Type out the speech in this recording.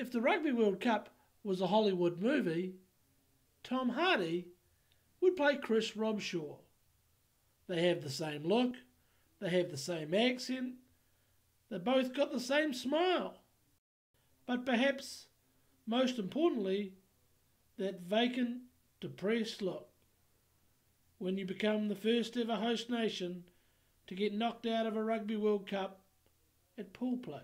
If the Rugby World Cup was a Hollywood movie, Tom Hardy would play Chris Robshaw. They have the same look, they have the same accent, they both got the same smile. But perhaps, most importantly, that vacant, depressed look when you become the first ever host nation to get knocked out of a Rugby World Cup at pool play.